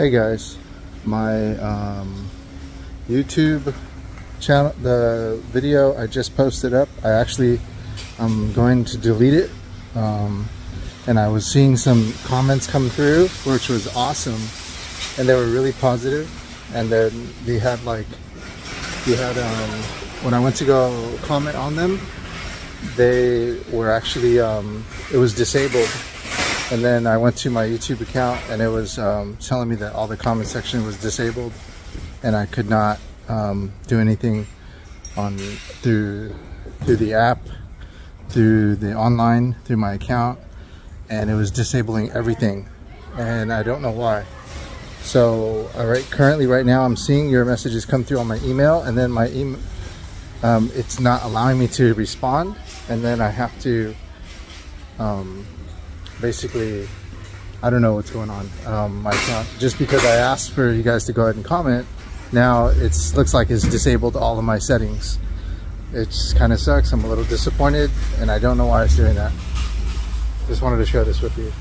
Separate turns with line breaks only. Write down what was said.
Hey guys, my um, YouTube channel, the video I just posted up, I actually, I'm going to delete it. Um, and I was seeing some comments come through, which was awesome. And they were really positive. And then they had like, you had, um, when I went to go comment on them, they were actually, um, it was disabled and then I went to my YouTube account and it was um, telling me that all the comment section was disabled and I could not um, do anything on through through the app, through the online, through my account, and it was disabling everything, and I don't know why. So, all right, currently right now I'm seeing your messages come through on my email, and then my email, um, it's not allowing me to respond, and then I have to um, basically, I don't know what's going on. Um, my account, just because I asked for you guys to go ahead and comment, now it looks like it's disabled all of my settings. It kind of sucks. I'm a little disappointed and I don't know why it's doing that. Just wanted to share this with you.